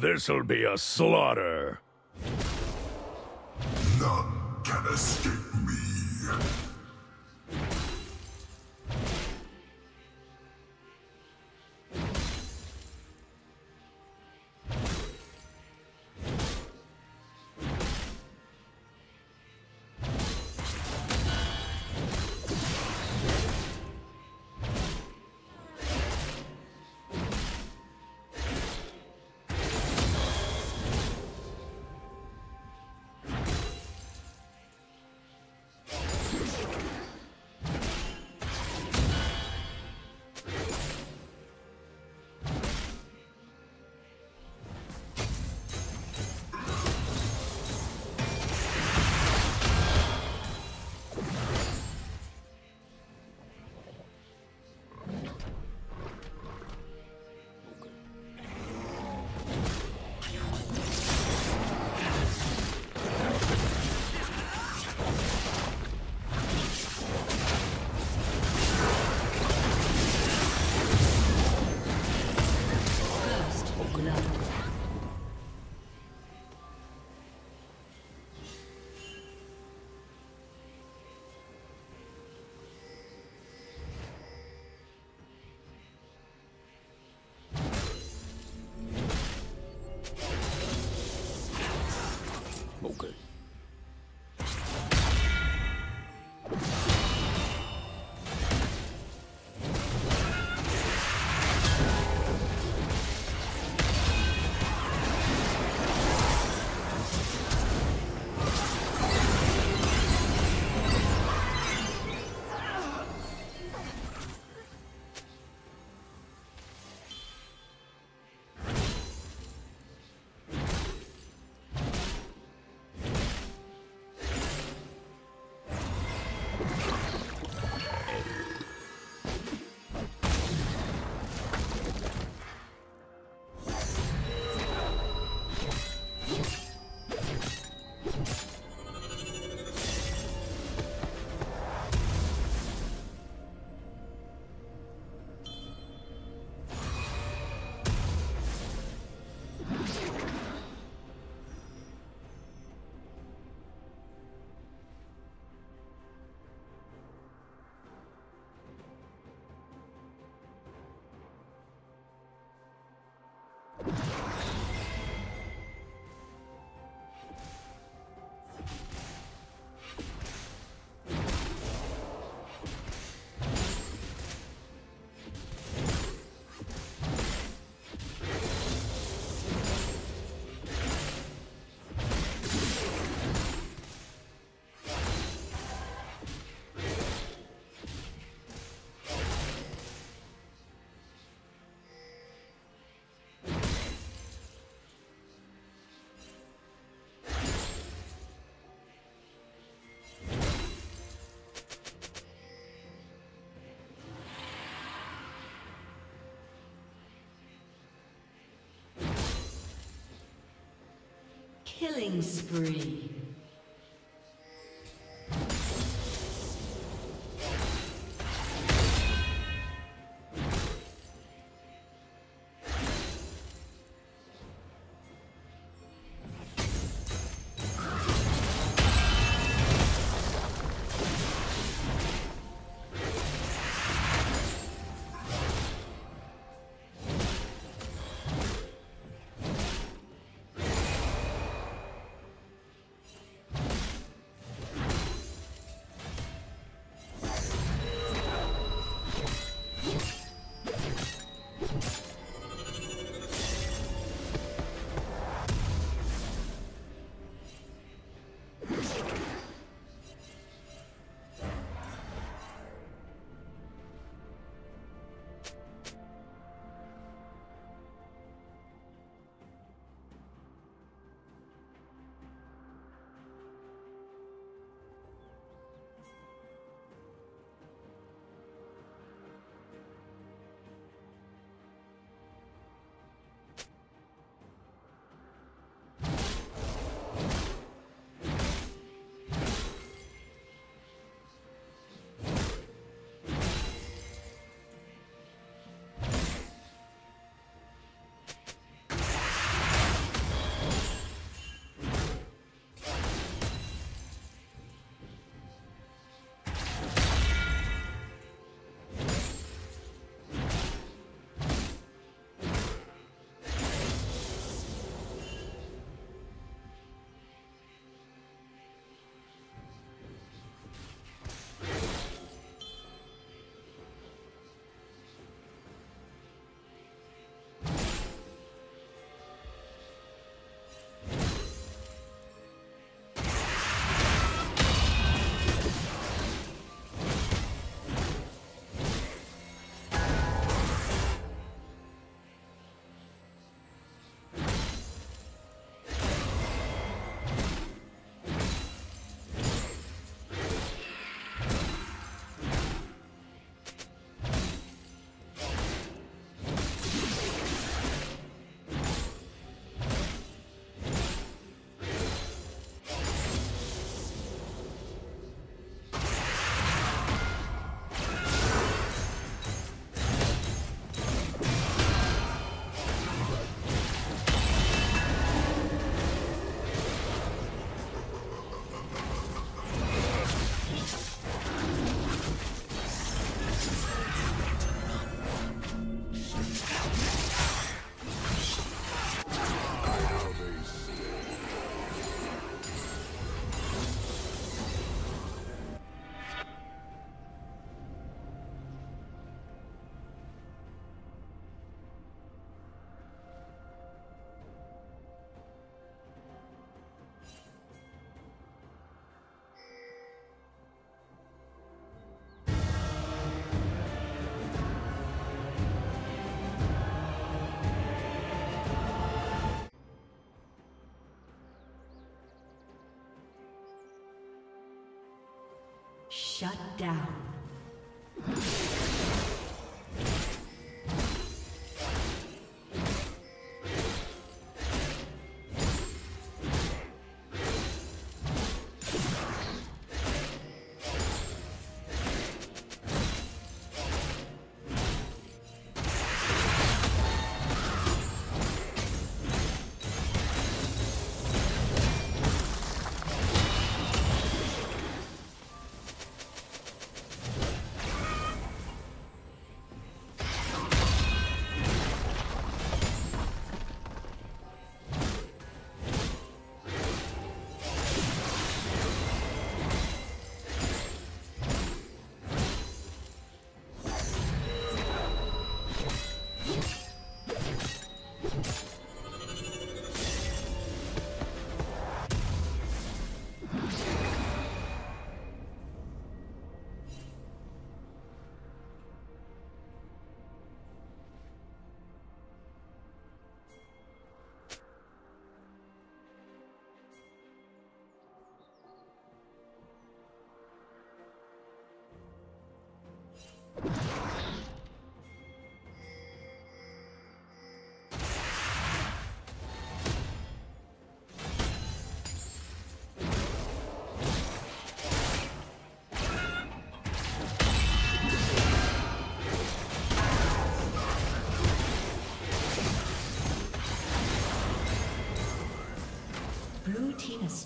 This'll be a slaughter. None can escape me. Killing spree. Shut down.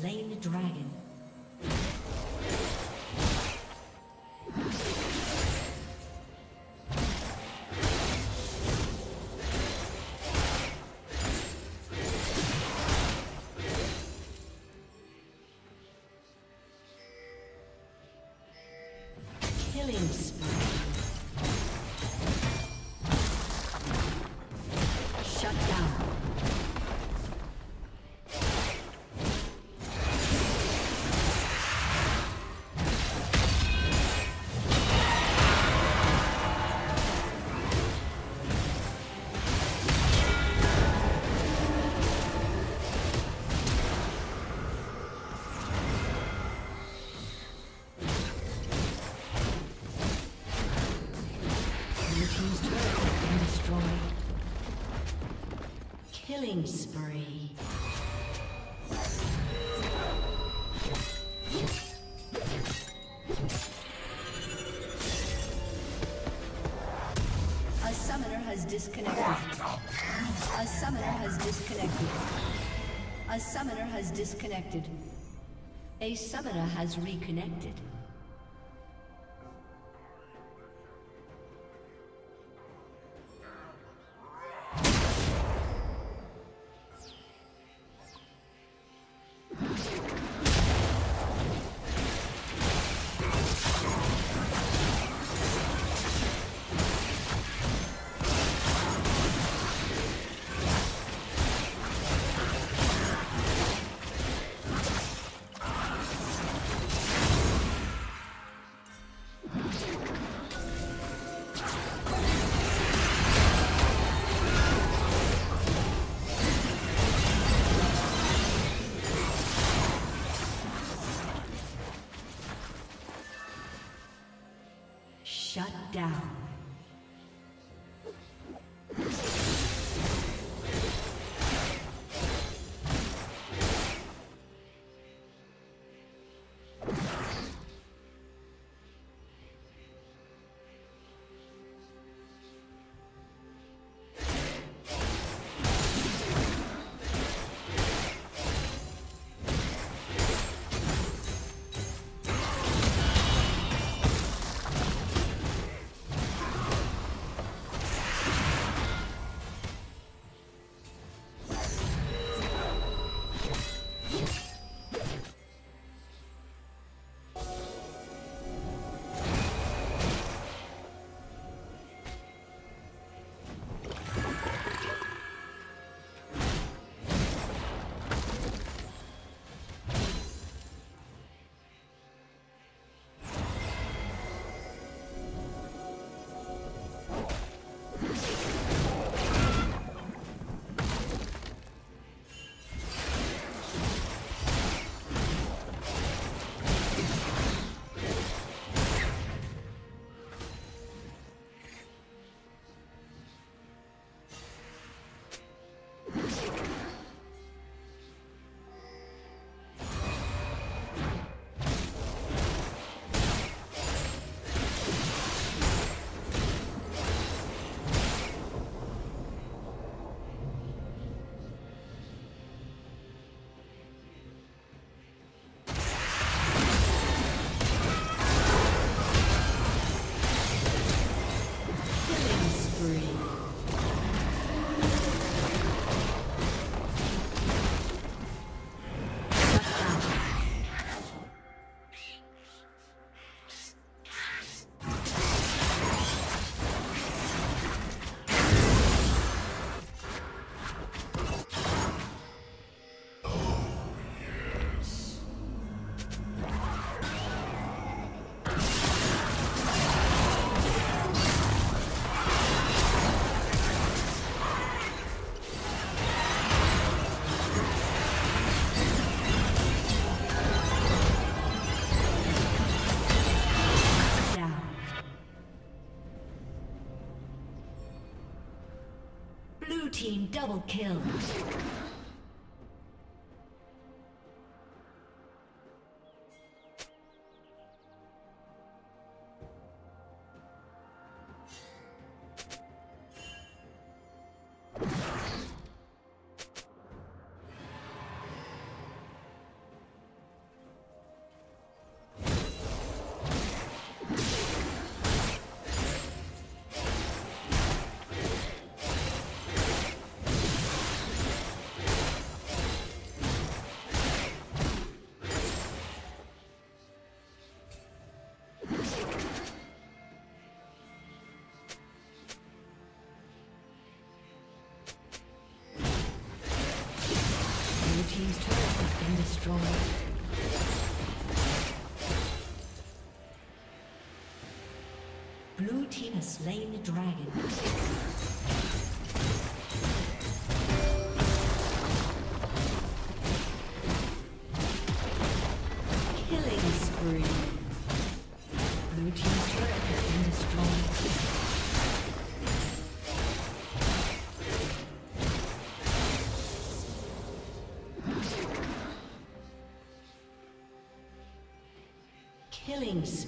Slain the dragon. Killing Killing spree. A summoner has disconnected. A summoner has disconnected. A summoner has disconnected. A summoner has reconnected. Down. Team double kill. Slain the dragon. Killing spree. Has. Killing spree.